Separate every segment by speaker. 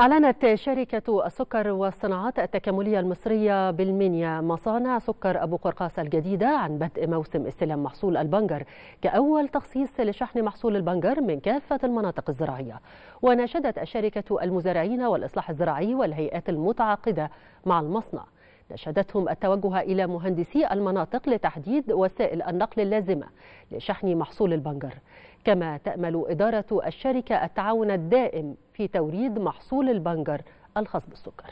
Speaker 1: أعلنت شركة السكر والصناعات التكاملية المصرية بالمنيا مصانع سكر أبو قرقاس الجديدة عن بدء موسم استلام محصول البنجر كأول تخصيص لشحن محصول البنجر من كافة المناطق الزراعية. وناشدت الشركة المزارعين والإصلاح الزراعي والهيئات المتعاقدة مع المصنع. نشدتهم التوجه إلى مهندسي المناطق لتحديد وسائل النقل اللازمة لشحن محصول البنجر. كما تأمل إدارة الشركة التعاون الدائم في توريد محصول البنجر الخاص بالسكر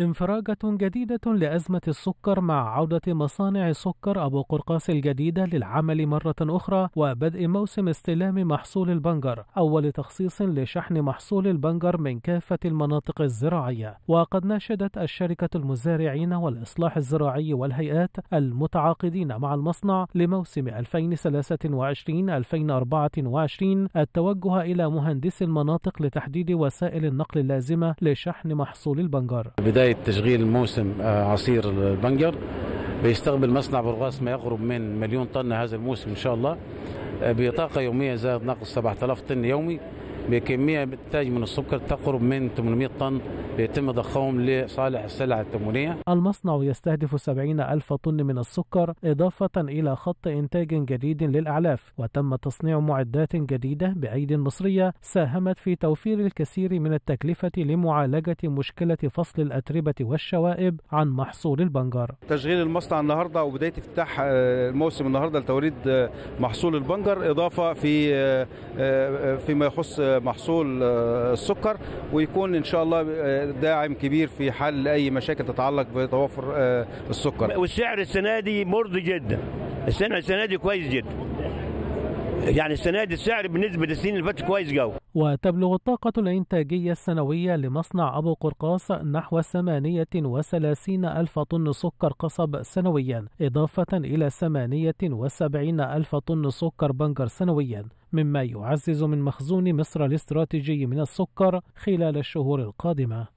Speaker 2: انفراجة جديدة لأزمة السكر مع عودة مصانع سكر أبو قرقاس الجديدة للعمل مرة أخرى وبدء موسم استلام محصول البنجر أول تخصيص لشحن محصول البنجر من كافة المناطق الزراعية. وقد ناشدت الشركة المزارعين والإصلاح الزراعي والهيئات المتعاقدين مع المصنع لموسم 2023-2024 التوجه إلى مهندس المناطق لتحديد وسائل النقل اللازمة لشحن محصول البنجر.
Speaker 3: بداية تشغيل موسم عصير البنجر. بيستقبل مصنع برغاس ما يقرب من مليون طن هذا الموسم إن شاء الله. بطاقة يومية زائد نقص 7000 طن يومي. بكمية بتحتاج من السكر تقرب من 800 طن بيتم ضخهم لصالح السلع التموينية
Speaker 2: المصنع يستهدف 70 ألف طن من السكر إضافة إلى خط إنتاج جديد للأعلاف وتم تصنيع معدات جديدة بأيد مصرية ساهمت في توفير الكثير من التكلفة لمعالجة مشكلة فصل الأتربة والشوائب عن محصول البنجر.
Speaker 4: تشغيل المصنع النهاردة وبداية افتتاح الموسم النهاردة لتوريد محصول البنجر إضافة في فيما يخص محصول السكر ويكون إن شاء الله داعم كبير في حل أي مشاكل تتعلق بتوفر السكر.
Speaker 5: والسعر السنة دي مرضي جدا. السنة السنة دي كويس جدا. يعني السنة دي السعر بالنسبة للسنين اللي فاتت كويس جو
Speaker 2: وتبلغ الطاقة الإنتاجية السنوية لمصنع أبو قرقاس نحو 38 ألف طن سكر قصب سنويا إضافة إلى 78 ألف طن سكر بنجر سنويا مما يعزز من مخزون مصر الاستراتيجي من السكر خلال الشهور القادمة.